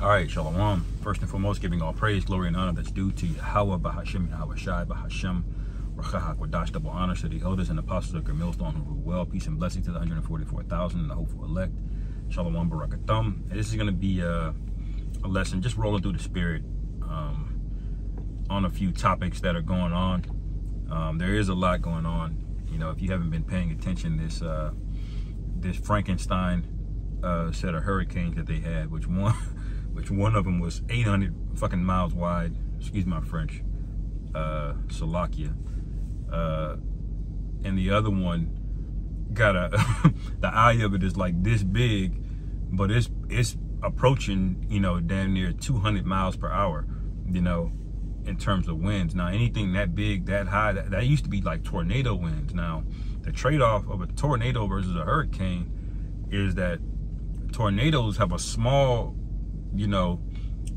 All right, Shalom. First and foremost, giving all praise, glory, and honor that's due to Yahweh, Bahashim, Yahweh Shai, Bahashim, Rachahak, Wadash, double honor to the elders and apostles of Millstone who rule well. Peace and blessing to the 144,000 and the hopeful elect. Shalom, Barakathum. This is going to be a, a, lesson just rolling through the spirit um, on a few topics that are going on. Um, there is a lot going on. You know, if you haven't been paying attention, this uh, this Frankenstein uh, set of hurricanes that they had, which one which one of them was 800 fucking miles wide. Excuse my French. Uh, Slovakia. Uh, and the other one got a the eye of it is like this big, but it's it's approaching you know damn near 200 miles per hour. You know, in terms of winds. Now anything that big, that high, that, that used to be like tornado winds. Now the trade-off of a tornado versus a hurricane is that tornadoes have a small you know,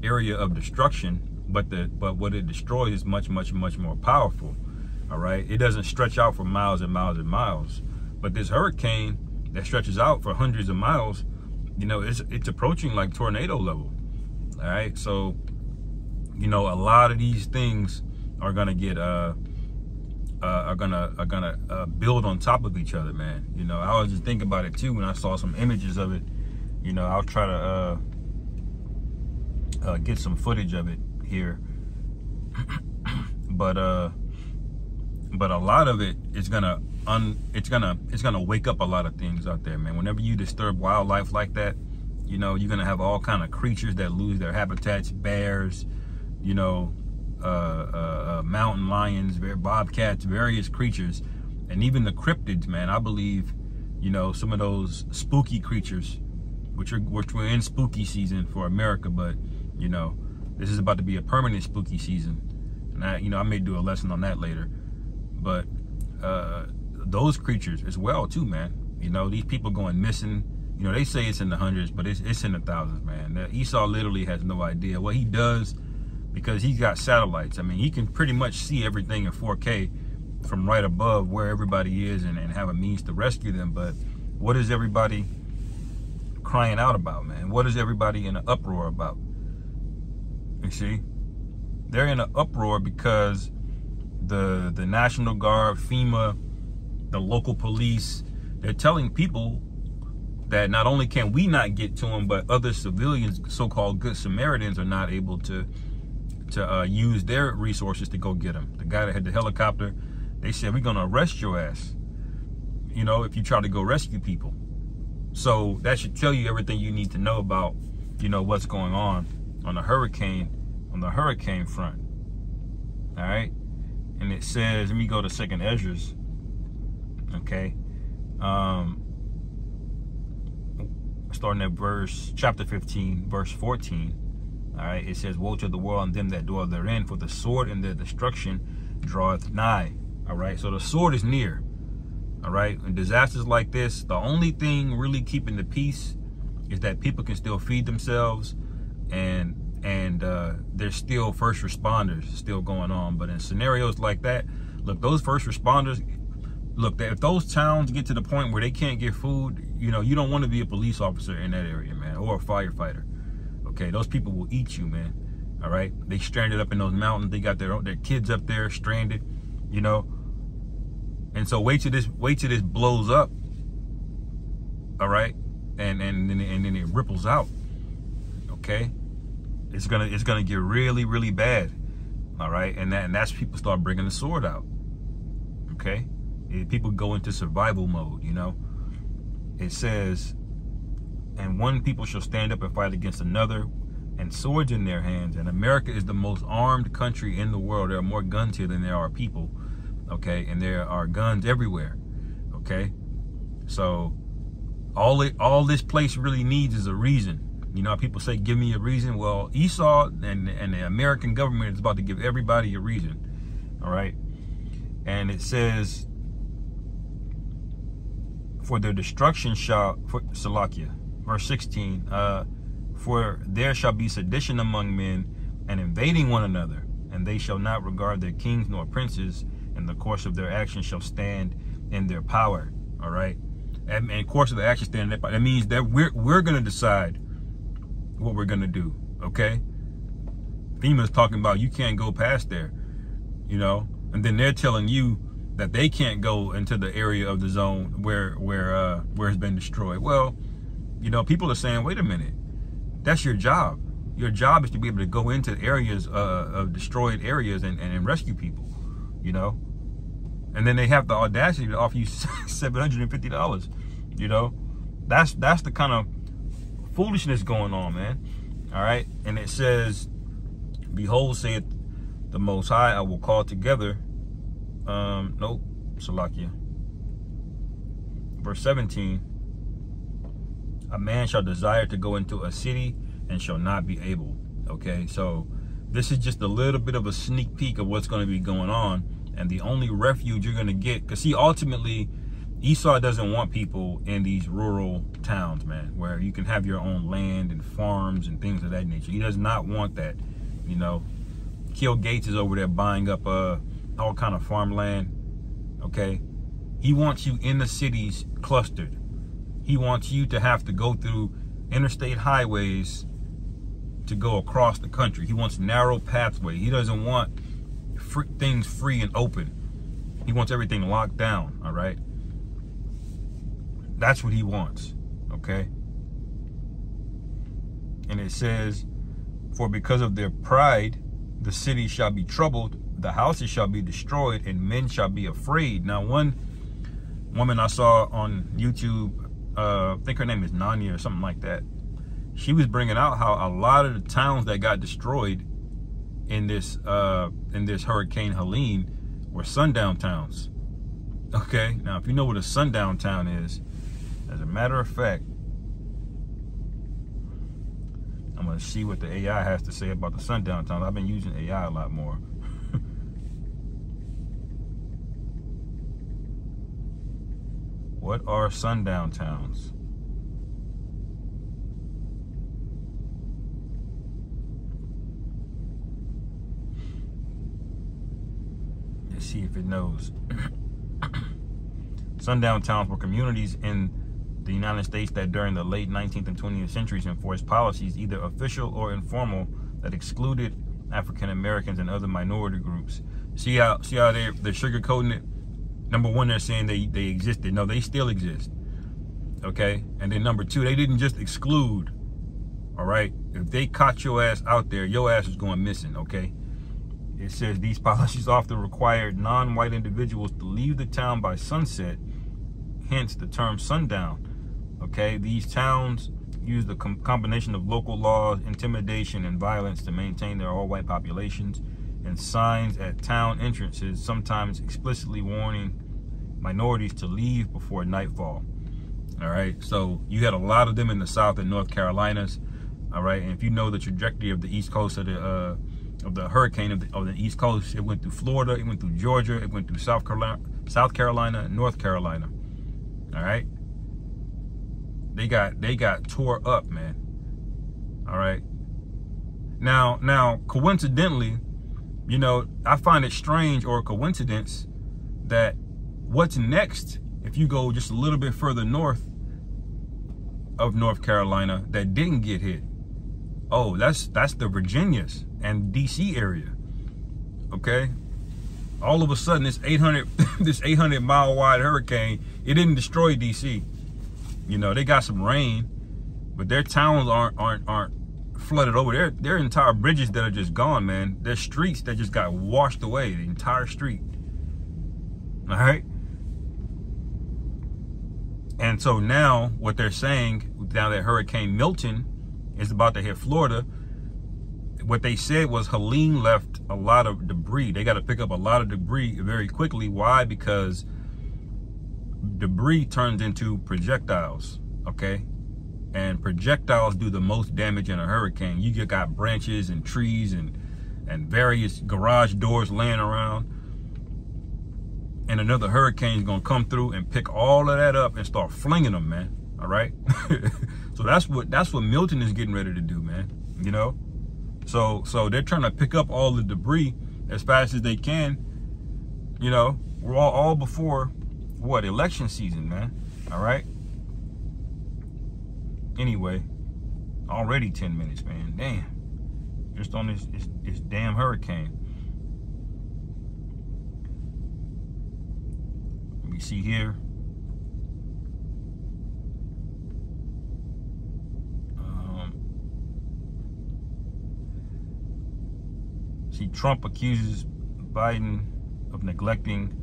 area of destruction, but the but what it destroys is much, much, much more powerful. All right. It doesn't stretch out for miles and miles and miles. But this hurricane that stretches out for hundreds of miles, you know, it's it's approaching like tornado level. All right. So, you know, a lot of these things are gonna get uh uh, are gonna are gonna uh, build on top of each other, man. You know, I was just thinking about it too when I saw some images of it. You know, I'll try to uh, uh, get some footage of it here. but uh, but a lot of it is gonna un it's gonna it's gonna wake up a lot of things out there, man. Whenever you disturb wildlife like that, you know you're gonna have all kind of creatures that lose their habitats, bears, you know, uh, uh, uh mountain lions, bobcats, various creatures, and even the cryptids, man. I believe, you know, some of those spooky creatures, which are which we're in spooky season for America, but you know, this is about to be a permanent spooky season. And I, you know, I may do a lesson on that later. But uh, those creatures as well too, man. You know, these people going missing. You know, they say it's in the hundreds, but it's, it's in the thousands, man. Esau literally has no idea what he does because he's got satellites. I mean, he can pretty much see everything in 4K from right above where everybody is and, and have a means to rescue them. But what is everybody crying out about, man? What is everybody in an uproar about? You see, they're in an uproar because the the National Guard, FEMA, the local police, they're telling people that not only can we not get to them, but other civilians, so-called good Samaritans, are not able to to uh, use their resources to go get them. The guy that had the helicopter, they said we're gonna arrest your ass. You know, if you try to go rescue people. So that should tell you everything you need to know about, you know, what's going on on the hurricane, on the hurricane front. All right. And it says, let me go to second Esdras. Okay. Um, starting at verse chapter 15, verse 14. All right. It says, Woe to the world and them that dwell therein, for the sword and their destruction draweth nigh. All right. So the sword is near. All right. In disasters like this, the only thing really keeping the peace is that people can still feed themselves and and uh, there's still first responders still going on. But in scenarios like that, look, those first responders, look, if those towns get to the point where they can't get food, you know, you don't want to be a police officer in that area, man, or a firefighter. Okay, those people will eat you, man. All right, they stranded up in those mountains. They got their their kids up there stranded, you know. And so wait till this wait till this blows up. All right, and and and then it ripples out okay it's gonna it's gonna get really really bad all right? And that and that's people start bringing the sword out okay? Eh, people go into survival mode you know? It says and one people shall stand up and fight against another and swords in their hands. And america is the most armed country in the world. There are more guns here than there are people okay? And there are guns everywhere okay? So all it all this place really needs is a reason you know, people say, give me a reason. Well, Esau and, and the American government is about to give everybody a reason. All right. And it says, for their destruction shall, for Salakia, verse 16, uh, for there shall be sedition among men and invading one another, and they shall not regard their kings nor princes, and the course of their action shall stand in their power. All right. And, and course of the action stand in their power. That means that we're, we're going to decide what we're going to do. Okay. FEMA's talking about you can't go past there, you know, and then they're telling you that they can't go into the area of the zone where where uh, where it's been destroyed. Well, you know, people are saying, wait a minute, that's your job. Your job is to be able to go into areas uh, of destroyed areas and, and rescue people, you know. And then they have the audacity to offer you seven hundred and fifty dollars. You know, that's that's the kind of foolishness going on, man. All right, and it says, "Behold, saith the Most High, I will call together." Um, nope, Salakia. Verse seventeen a man shall desire to go into a city and shall not be able. Okay, so this is just a little bit of a sneak peek of what's going to be going on. And the only refuge you're going to get, because see, ultimately, Esau doesn't want people in these rural towns, man, where you can have your own land and farms and things of that nature. He does not want that, you know. Bill Gates is over there buying up uh, all kind of farmland, okay? He wants you in the cities clustered he wants you to have to go through interstate highways to go across the country. He wants narrow pathway. He doesn't want free, things free and open. He wants everything locked down, all right? That's what he wants, okay? And it says, For because of their pride, the city shall be troubled, the houses shall be destroyed, and men shall be afraid. Now, one woman I saw on YouTube uh, I think her name is Nanya or something like that. She was bringing out how a lot of the towns that got destroyed in this uh, in this Hurricane Helene were sundown towns. Okay, now if you know what a sundown town is, as a matter of fact, I'm gonna see what the AI has to say about the sundown towns. I've been using AI a lot more. What are sundown towns? Let's see if it knows. sundown towns were communities in the United States that during the late 19th and 20th centuries enforced policies, either official or informal, that excluded African Americans and other minority groups. See how see how they they're sugarcoating it? number one, they're saying they, they existed. No, they still exist. Okay? And then number two, they didn't just exclude. All right? If they caught your ass out there, your ass is going missing. Okay? It says these policies often required non-white individuals to leave the town by sunset, hence the term sundown. Okay? These towns use the com combination of local laws, intimidation, and violence to maintain their all-white populations and signs at town entrances, sometimes explicitly warning minorities to leave before nightfall. All right, so you had a lot of them in the South and North Carolinas. All right, and if you know the trajectory of the East Coast of the uh, of the hurricane of the, of the East Coast, it went through Florida, it went through Georgia, it went through South Carolina, South Carolina, North Carolina. All right, they got they got tore up, man. All right. Now, now, coincidentally, you know, I find it strange or coincidence that what's next if you go just a little bit further north of North Carolina that didn't get hit. Oh, that's that's the Virginias and DC area. Okay? All of a sudden this 800 this 800 mile wide hurricane, it didn't destroy DC. You know, they got some rain, but their towns aren't aren't aren't flooded over. Their there are entire bridges that are just gone, man. Their streets that just got washed away, the entire street. All right. And so now what they're saying, now that Hurricane Milton is about to hit Florida, what they said was Helene left a lot of debris. They got to pick up a lot of debris very quickly. Why? Because debris turns into projectiles, okay? and projectiles do the most damage in a hurricane. You got branches and trees and and various garage doors laying around. And another hurricane is gonna come through and pick all of that up and start flinging them, man. All right. so that's what that's what Milton is getting ready to do, man. You know. So so they're trying to pick up all the debris as fast as they can. You know, we're all all before what election season, man. All right. Anyway, already 10 minutes, man. Damn. just on this, this, this damn hurricane. We see here. Um, see, Trump accuses Biden of neglecting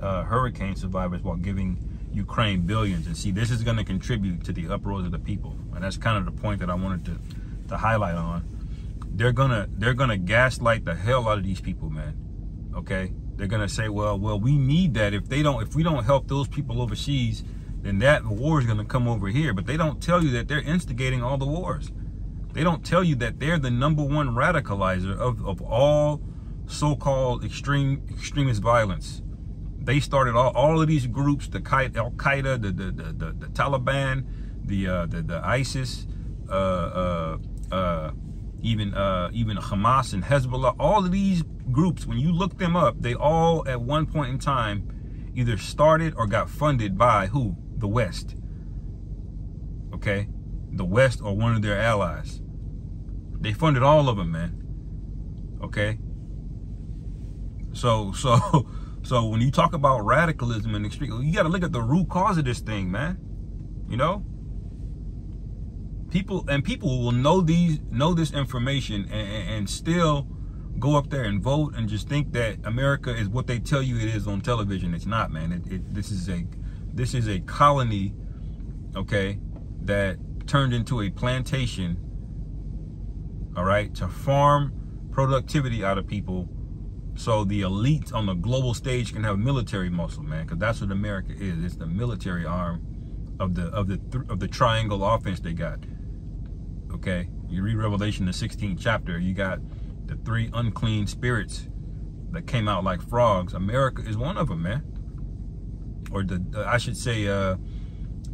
uh, hurricane survivors while giving Ukraine billions. And see, this is going to contribute to the uproars of the people, and that's kind of the point that I wanted to to highlight on. They're gonna they're gonna gaslight the hell out of these people, man. Okay, they're gonna say, well, well, we need that. If they don't, if we don't help those people overseas, then that war is gonna come over here. But they don't tell you that they're instigating all the wars. They don't tell you that they're the number one radicalizer of, of all so-called extreme extremist violence. They started all, all of these groups, the Al Qaeda, the the, the the, the Taliban, the uh, the the ISIS, uh, uh, uh, even uh, even Hamas and Hezbollah. All of these groups, when you look them up, they all at one point in time either started or got funded by who? The West. Okay, the West or one of their allies. They funded all of them, man. Okay, so so so when you talk about radicalism and extreme, you got to look at the root cause of this thing, man. You know, people and people will know these know this information and, and still go up there and vote and just think that America is what they tell you it is on television. It's not, man. It, it, this is a this is a colony, okay, that turned into a plantation. All right, to farm productivity out of people so the elite on the global stage can have military muscle, man, because that's what America is. It's the military arm of the of the of the triangle offense they got. Okay, you read Revelation, the 16th chapter. You got the three unclean spirits that came out like frogs. America is one of them, man. Or the I should say, uh,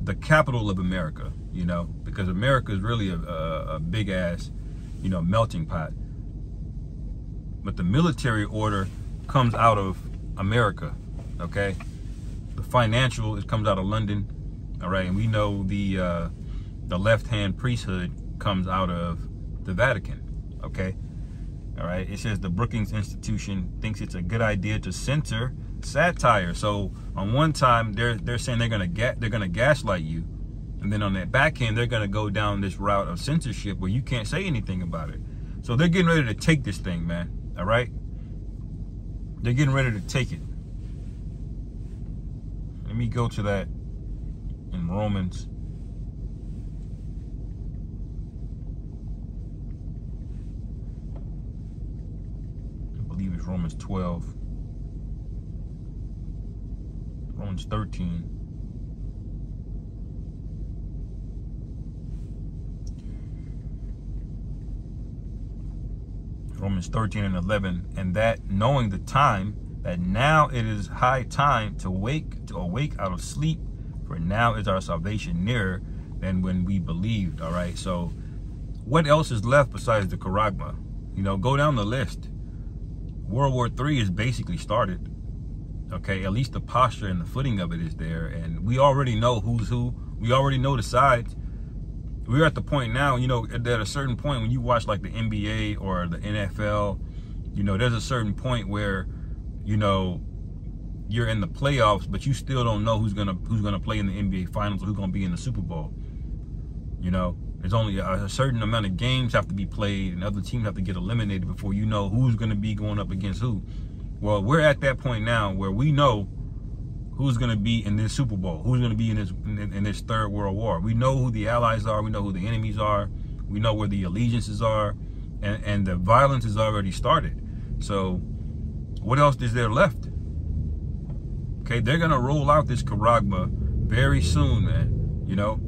the capital of America. You know, because America is really a, a, a big ass, you know, melting pot but the military order comes out of America, okay? The financial, it comes out of London, all right? And we know the uh, the left-hand priesthood comes out of the Vatican, okay? All right, it says the Brookings Institution thinks it's a good idea to censor satire. So on one time, they're they're saying they're gonna get they're gonna gaslight you, and then on that back end, they're gonna go down this route of censorship where you can't say anything about it. So they're getting ready to take this thing, man. All right? They're getting ready to take it. Let me go to that in Romans. I believe it's Romans 12. Romans 13. Romans 13 and 11, and that knowing the time, that now it is high time to wake, to awake out of sleep, for now is our salvation nearer than when we believed. All right. So, what else is left besides the charagma? You know, go down the list. World War III is basically started. Okay, at least the posture and the footing of it is there, and we already know who's who. We already know the sides we're at the point now, you know, at a certain point when you watch like the NBA or the NFL, you know, there's a certain point where, you know, you're in the playoffs, but you still don't know who's gonna who's gonna play in the NBA Finals or who's gonna be in the Super Bowl. You know, there's only a, a certain amount of games have to be played, and other teams have to get eliminated before you know who's gonna be going up against who. Well, we're at that point now where we know who's going to be in this Super Bowl, who's going to be in this in, in, this third world war. We know who the allies are, we know who the enemies are, we know where the allegiances are, and, and the violence has already started. So what else is there left? Okay, they're going to roll out this charagma very soon, man, you know?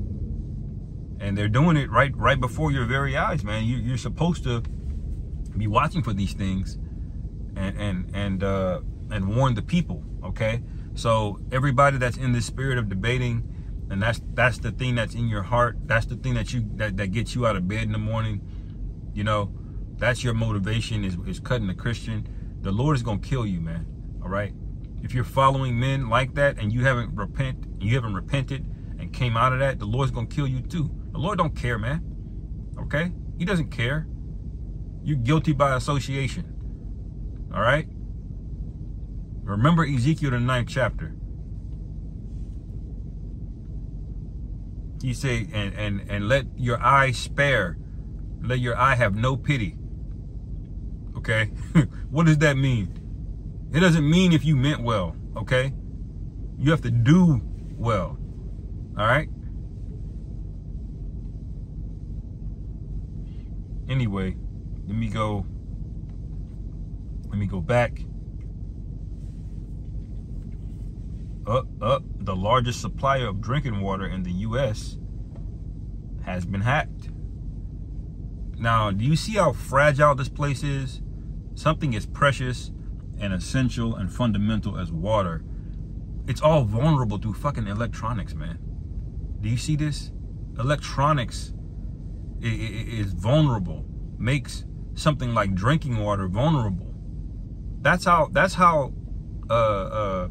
And they're doing it right right before your very eyes, man. You, you're supposed to be watching for these things and and and uh, and warn the people, okay? So everybody that's in this spirit of debating, and that's that's the thing that's in your heart. That's the thing that you that, that gets you out of bed in the morning. You know, that's your motivation is, is cutting a Christian. The Lord is gonna kill you, man. All right. If you're following men like that and you haven't repent, you haven't repented and came out of that, the Lord's gonna kill you too. The Lord don't care, man. Okay? He doesn't care. You're guilty by association. All right? Remember Ezekiel, the ninth chapter. He say, and, and, and let your eye spare. Let your eye have no pity. Okay? what does that mean? It doesn't mean if you meant well, okay? You have to do well. All right? Anyway, let me go let me go back. Up, up, the largest supplier of drinking water in the U.S. has been hacked. Now, do you see how fragile this place is? Something as precious and essential and fundamental as water. It's all vulnerable to fucking electronics, man. Do you see this? Electronics is vulnerable, makes something like drinking water vulnerable. That's how that's how uh uh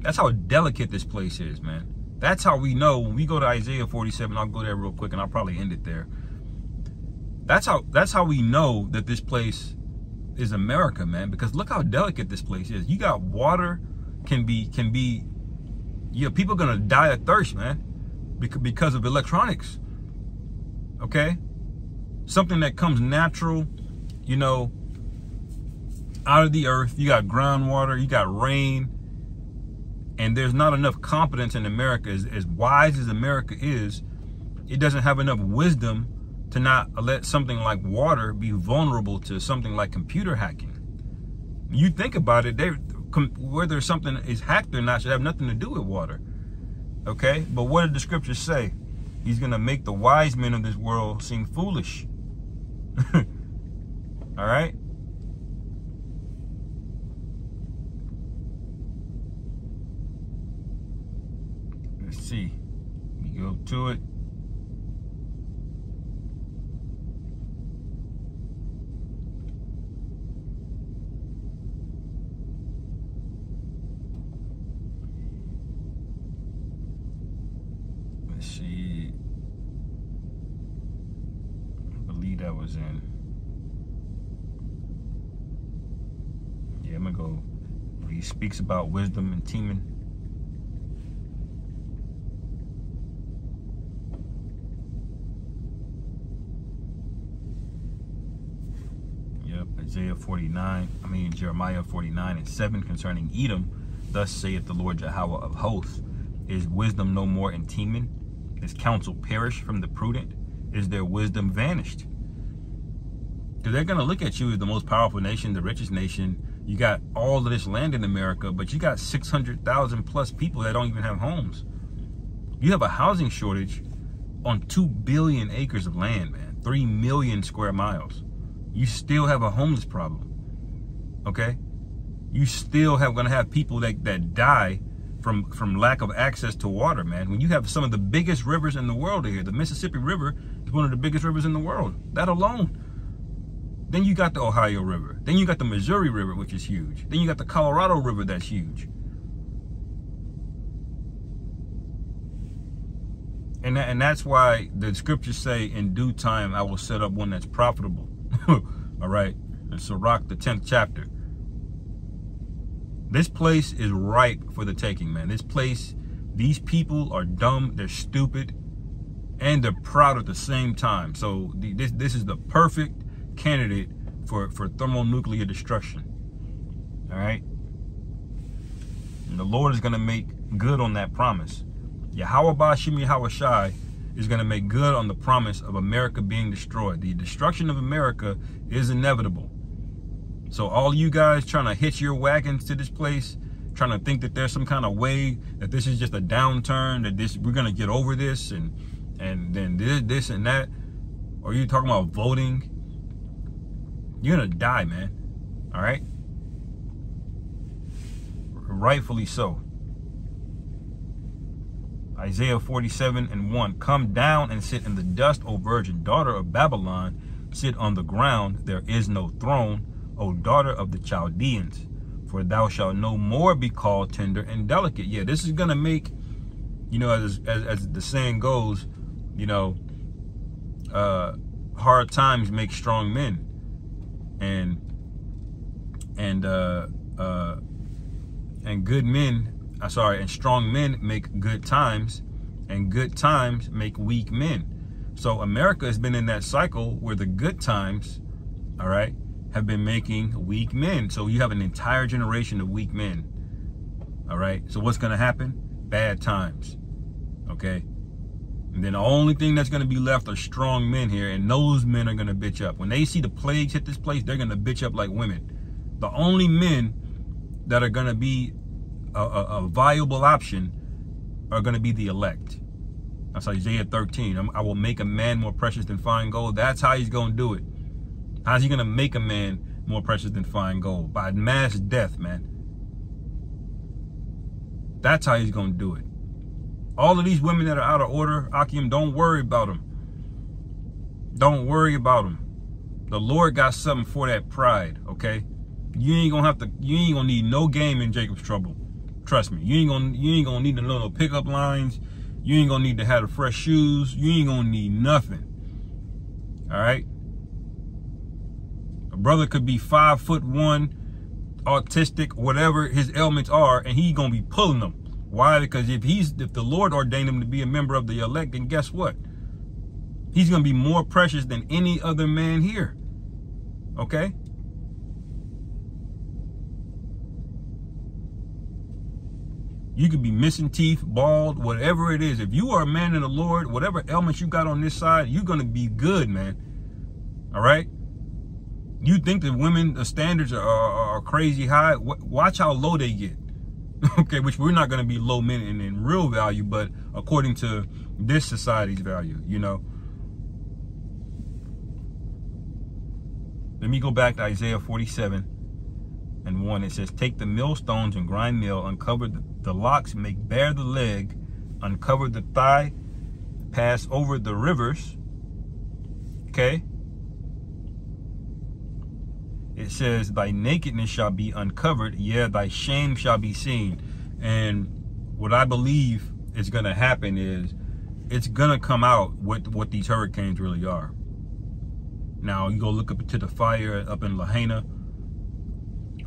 that's how delicate this place is, man. That's how we know when we go to Isaiah 47, I'll go there real quick and I'll probably end it there. That's how that's how we know that this place is America, man, because look how delicate this place is. You got water can be can be yeah, people gonna die of thirst, man, because because of electronics. Okay? Something that comes natural, you know, out of the earth. You got groundwater, you got rain, and there's not enough competence in America. As, as wise as America is, it doesn't have enough wisdom to not let something like water be vulnerable to something like computer hacking. You think about it, they, whether something is hacked or not should have nothing to do with water. Okay? But what did the scriptures say? He's going to make the wise men of this world seem foolish. All right? See. We go to it. Let's see. I believe that was in. Yeah, I'm gonna go. He speaks about wisdom and Teman. Isaiah 49, I mean Jeremiah 49 and 7 concerning Edom, thus saith the Lord Jehovah of hosts, is wisdom no more in Teman? Is counsel perished from the prudent? Is their wisdom vanished? Because they're going to look at you as the most powerful nation, the richest nation. You got all of this land in America, but you got 600,000 plus people that don't even have homes. You have a housing shortage on 2 billion acres of land, man. 3 million square miles you still have a homeless problem. Okay? You still have gonna have people that, that die from from lack of access to water, man. When you have some of the biggest rivers in the world here, the Mississippi River is one of the biggest rivers in the world. That alone. Then you got the Ohio River. Then you got the Missouri River, which is huge. Then you got the Colorado River, that's huge. And, that, and that's why the scriptures say, in due time, I will set up one that's profitable. All right. And Sirach, the 10th chapter. This place is ripe for the taking, man. This place, these people are dumb, they're stupid, and they're proud at the same time. So the, this this is the perfect candidate for, for thermonuclear destruction. All right. And the Lord is going to make good on that promise. Yahweh Bashim Yahweh Shai is going to make good on the promise of America being destroyed. The destruction of America is inevitable. So all you guys trying to hitch your wagons to this place, trying to think that there's some kind of way that this is just a downturn, that this we're going to get over this and and then this, this and that, or you talking about voting, you're going to die, man. All right? Rightfully so. Isaiah 47 and 1. Come down and sit in the dust, O virgin daughter of Babylon. Sit on the ground, there is no throne, O daughter of the Chaldeans. For thou shalt no more be called tender and delicate. Yeah, this is going to make, you know, as, as, as, the saying goes, you know, uh, hard times make strong men. and and uh, uh, and good men, uh, sorry, and strong men make good times, and good times make weak men. So America has been in that cycle where the good times, all right, have been making weak men. So you have an entire generation of weak men. All right. So what's going to happen? Bad times. Okay. And then the only thing that's going to be left are strong men here, and those men are going to bitch up. When they see the plagues hit this place, they're going to bitch up like women. The only men that are going to be a, a, viable option are going to be the elect. That's Isaiah 13. I will make a man more precious than fine gold. That's how he's going to do it. How's he going to make a man more precious than fine gold? By mass death, man. That's how he's going to do it. All of these women that are out of order, Akim, don't worry about them. Don't worry about them. The Lord got something for that pride, okay? You ain't gonna have to. You ain't gonna need no game in Jacob's trouble. Trust me. You ain't gonna. You ain't gonna need to know no pickup lines. You ain't gonna need to have the fresh shoes. You ain't gonna need nothing. All right. A brother could be five foot one, autistic, whatever his ailments are, and he gonna be pulling them. Why? Because if he's if the Lord ordained him to be a member of the elect, then guess what? He's to be more precious than any other man here. Okay? You could be missing teeth, bald, whatever it is. If you are a man in the Lord, whatever ailments you got on this side, you're going to be good, man. All right? You think that women, the standards are, are, are crazy high. Watch how low they get. okay, which we're not going to be low men in, in real value, but according to this society's value, you know. Let me go back to Isaiah 47 and 1. It says, Take the millstones and grind meal, uncover the, locks, make bare the leg, uncover the thigh, pass over the rivers. Okay? it says, Thy nakedness shall be uncovered, yeah, thy shame shall be seen. And what I believe is going to happen is it's going to come out what, what these hurricanes really are. Now, you go look up to the fire up in Lahaina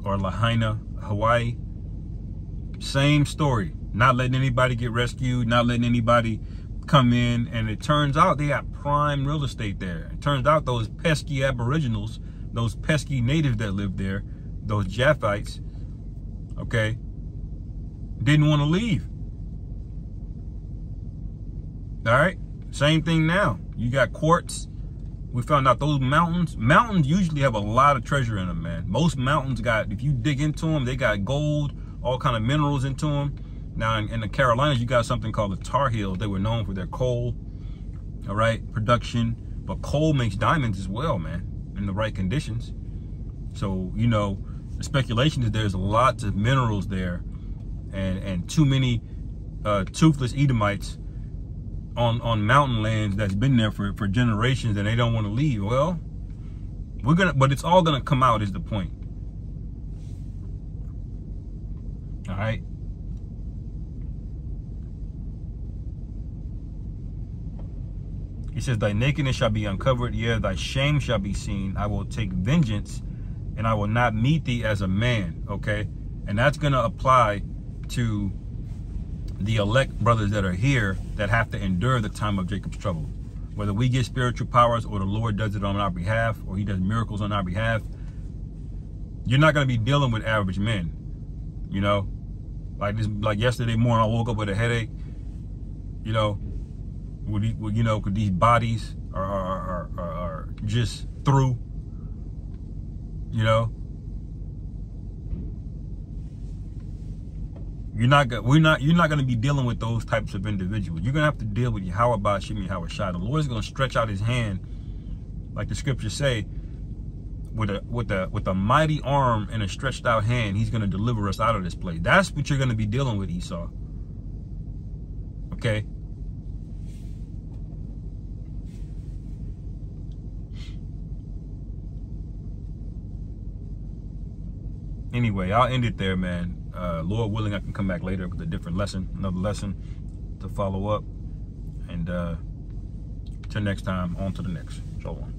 or Lahaina, Hawaii. Same story. Not letting anybody get rescued, not letting anybody come in. And it turns out they got prime real estate there. It turns out those pesky aboriginals those pesky natives that lived there, those Japhites, okay, didn't want to leave. All right, same thing now. You got quartz. We found out those mountains, mountains usually have a lot of treasure in them, man. Most mountains got, if you dig into them, they got gold, all kind of minerals into them. Now in, in the Carolinas, you got something called the Tar Heels. They were known for their coal, all right, production. But coal makes diamonds as well, man in the right conditions. So, you know, the speculation is there's lots of minerals there and, and too many uh, toothless Edomites on, on mountain lands that's been there for, for generations and they don't want to leave. Well, we're to, but it's all to come out is the point. All right. It says, Thy nakedness shall be uncovered, yea, thy shame shall be seen. I will take vengeance, and I will not meet thee as a man. Okay? And that's going to apply to the elect brothers that are here that have to endure the time of Jacob's trouble. Whether we get spiritual powers or the Lord does it on our behalf or he does miracles on our behalf, you're not going to be dealing with average men. You know, like this, like yesterday morning, I woke up with a headache. You know, would, you know, could these bodies are, are, are, are just through, you know, You're not gonna we're not you're not gonna be dealing with those types of individuals. You're gonna have to deal with how about Bashim Yahweh Shai. The Lord's gonna stretch out his hand, like the scriptures say, with a with a with a mighty arm and a stretched out hand, he's gonna deliver us out of this place. That's what you're gonna be dealing with, Esau. Okay? anyway, I'll end it there, man. Uh, Lord willing, I can come back later with a different lesson, another lesson to follow up. And uh, till next time, on to the next. So.